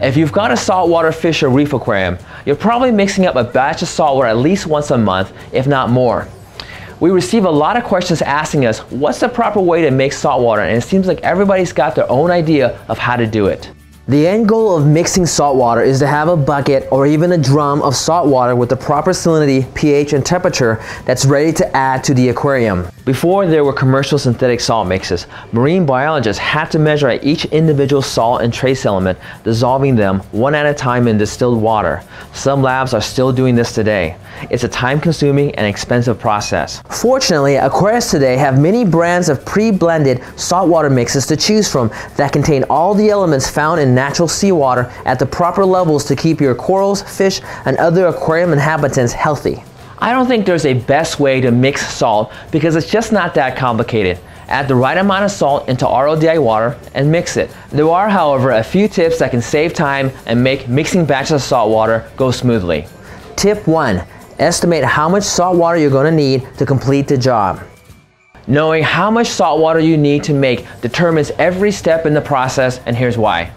If you've got a saltwater fish or reef aquarium, you're probably mixing up a batch of saltwater at least once a month, if not more. We receive a lot of questions asking us what's the proper way to make saltwater and it seems like everybody's got their own idea of how to do it. The end goal of mixing saltwater is to have a bucket or even a drum of saltwater with the proper salinity, pH, and temperature that's ready to add to the aquarium. Before there were commercial synthetic salt mixes, marine biologists had to measure each individual salt and trace element, dissolving them one at a time in distilled water. Some labs are still doing this today. It's a time-consuming and expensive process. Fortunately, aquariums today have many brands of pre-blended saltwater mixes to choose from that contain all the elements found in natural seawater at the proper levels to keep your corals, fish, and other aquarium inhabitants healthy. I don't think there's a best way to mix salt because it's just not that complicated. Add the right amount of salt into RODI water and mix it. There are, however, a few tips that can save time and make mixing batches of salt water go smoothly. Tip 1. Estimate how much salt water you're going to need to complete the job. Knowing how much salt water you need to make determines every step in the process and here's why.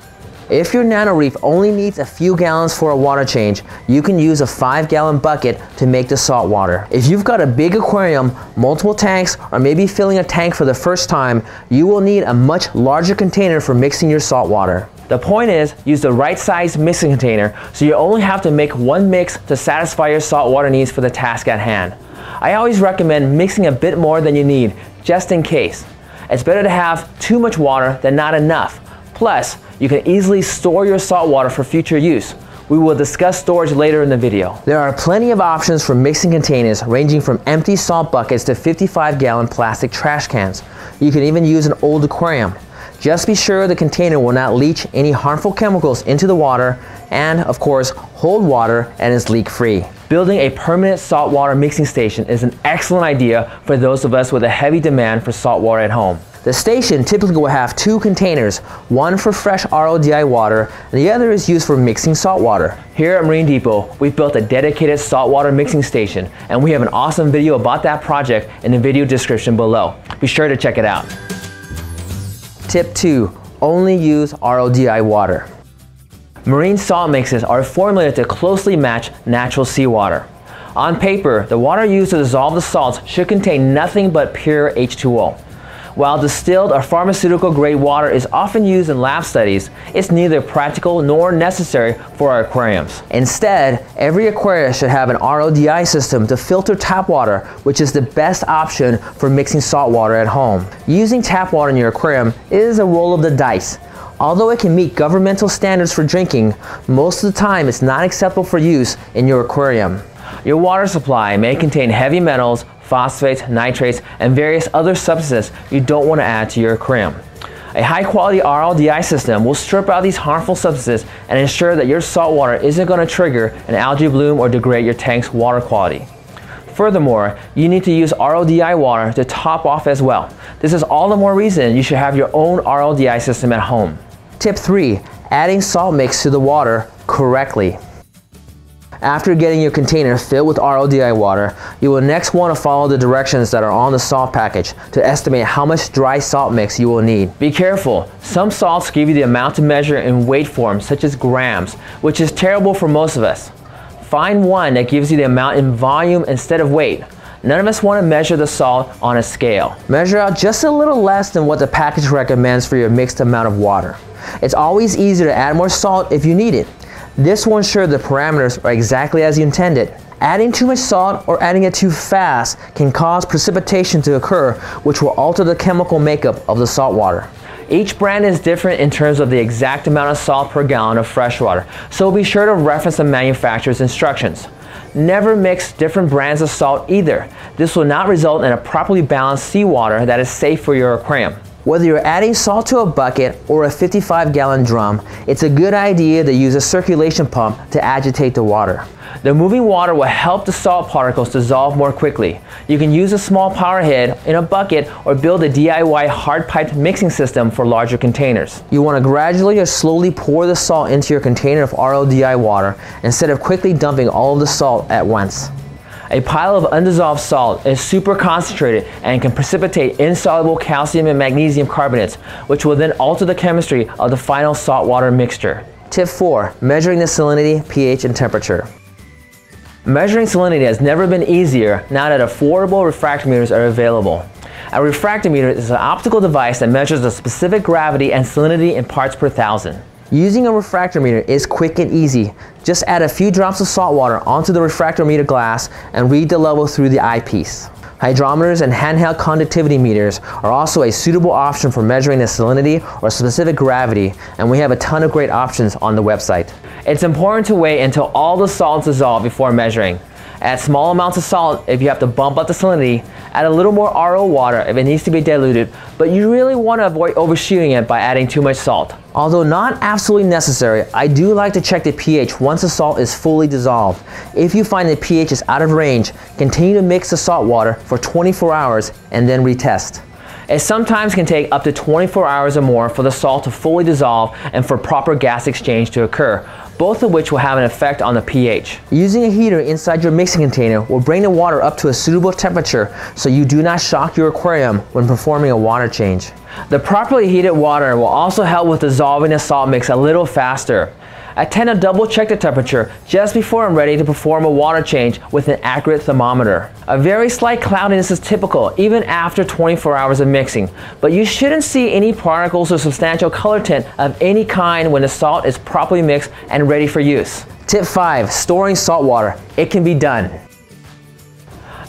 If your nano reef only needs a few gallons for a water change, you can use a 5 gallon bucket to make the salt water. If you've got a big aquarium, multiple tanks, or maybe filling a tank for the first time, you will need a much larger container for mixing your salt water. The point is, use the right size mixing container so you only have to make one mix to satisfy your salt water needs for the task at hand. I always recommend mixing a bit more than you need, just in case. It's better to have too much water than not enough. Plus, you can easily store your salt water for future use. We will discuss storage later in the video. There are plenty of options for mixing containers ranging from empty salt buckets to 55 gallon plastic trash cans. You can even use an old aquarium. Just be sure the container will not leach any harmful chemicals into the water and, of course, hold water and is leak free. Building a permanent saltwater mixing station is an excellent idea for those of us with a heavy demand for saltwater at home. The station typically will have two containers, one for fresh RODI water and the other is used for mixing salt water. Here at Marine Depot, we've built a dedicated saltwater mixing station and we have an awesome video about that project in the video description below. Be sure to check it out. Tip 2. Only use RODI water. Marine salt mixes are formulated to closely match natural seawater. On paper, the water used to dissolve the salts should contain nothing but pure H2O. While distilled or pharmaceutical grade water is often used in lab studies, it's neither practical nor necessary for our aquariums. Instead, every aquarium should have an RODI system to filter tap water, which is the best option for mixing salt water at home. Using tap water in your aquarium is a roll of the dice. Although it can meet governmental standards for drinking, most of the time it's not acceptable for use in your aquarium. Your water supply may contain heavy metals, phosphates, nitrates, and various other substances you don't want to add to your aquarium. A high quality RODI system will strip out these harmful substances and ensure that your salt water isn't going to trigger an algae bloom or degrade your tank's water quality. Furthermore, you need to use RODI water to top off as well. This is all the more reason you should have your own RODI system at home. Tip 3. Adding salt mix to the water correctly. After getting your container filled with RODI water, you will next want to follow the directions that are on the salt package to estimate how much dry salt mix you will need. Be careful, some salts give you the amount to measure in weight form such as grams, which is terrible for most of us. Find one that gives you the amount in volume instead of weight. None of us want to measure the salt on a scale. Measure out just a little less than what the package recommends for your mixed amount of water. It's always easier to add more salt if you need it. This will ensure the parameters are exactly as you intended. Adding too much salt or adding it too fast can cause precipitation to occur, which will alter the chemical makeup of the salt water. Each brand is different in terms of the exact amount of salt per gallon of fresh water, so be sure to reference the manufacturer's instructions. Never mix different brands of salt either. This will not result in a properly balanced seawater that is safe for your aquarium. Whether you're adding salt to a bucket or a 55 gallon drum, it's a good idea to use a circulation pump to agitate the water. The moving water will help the salt particles dissolve more quickly. You can use a small power head in a bucket or build a DIY hard piped mixing system for larger containers. You want to gradually or slowly pour the salt into your container of RODI water instead of quickly dumping all of the salt at once. A pile of undissolved salt is super concentrated and can precipitate insoluble calcium and magnesium carbonates, which will then alter the chemistry of the final saltwater mixture. Tip 4. Measuring the salinity, pH, and temperature. Measuring salinity has never been easier now that affordable refractometers are available. A refractometer is an optical device that measures the specific gravity and salinity in parts per thousand. Using a refractometer is quick and easy. Just add a few drops of salt water onto the refractometer glass and read the level through the eyepiece. Hydrometers and handheld conductivity meters are also a suitable option for measuring the salinity or specific gravity, and we have a ton of great options on the website. It's important to wait until all the salts dissolve before measuring. Add small amounts of salt if you have to bump up the salinity. Add a little more RO water if it needs to be diluted, but you really want to avoid overshooting it by adding too much salt. Although not absolutely necessary, I do like to check the pH once the salt is fully dissolved. If you find the pH is out of range, continue to mix the salt water for 24 hours and then retest. It sometimes can take up to 24 hours or more for the salt to fully dissolve and for proper gas exchange to occur, both of which will have an effect on the pH. Using a heater inside your mixing container will bring the water up to a suitable temperature so you do not shock your aquarium when performing a water change. The properly heated water will also help with dissolving the salt mix a little faster. I tend to double check the temperature just before I'm ready to perform a water change with an accurate thermometer. A very slight cloudiness is typical even after 24 hours of mixing, but you shouldn't see any particles or substantial color tint of any kind when the salt is properly mixed and ready for use. Tip 5. Storing salt water. It can be done.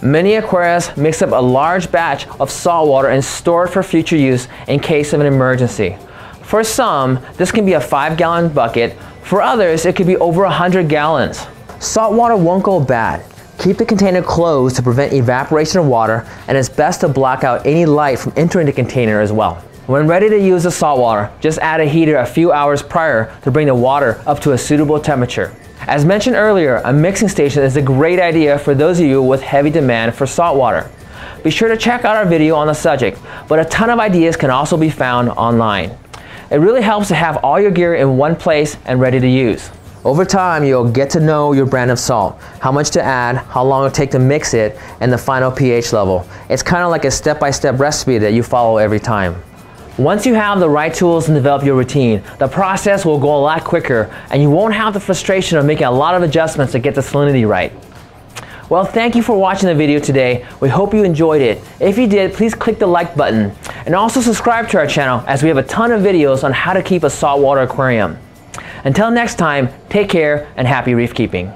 Many aquariums mix up a large batch of salt water and store it for future use in case of an emergency. For some, this can be a 5 gallon bucket for others, it could be over 100 gallons. Salt water won't go bad. Keep the container closed to prevent evaporation of water, and it's best to block out any light from entering the container as well. When ready to use the salt water, just add a heater a few hours prior to bring the water up to a suitable temperature. As mentioned earlier, a mixing station is a great idea for those of you with heavy demand for salt water. Be sure to check out our video on the subject, but a ton of ideas can also be found online. It really helps to have all your gear in one place and ready to use. Over time, you'll get to know your brand of salt, how much to add, how long it'll take to mix it, and the final pH level. It's kind of like a step-by-step -step recipe that you follow every time. Once you have the right tools and develop your routine, the process will go a lot quicker and you won't have the frustration of making a lot of adjustments to get the salinity right. Well, thank you for watching the video today. We hope you enjoyed it. If you did, please click the like button and also subscribe to our channel as we have a ton of videos on how to keep a saltwater aquarium. Until next time, take care and happy reef keeping.